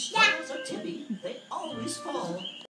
Straws are tippy. They always fall.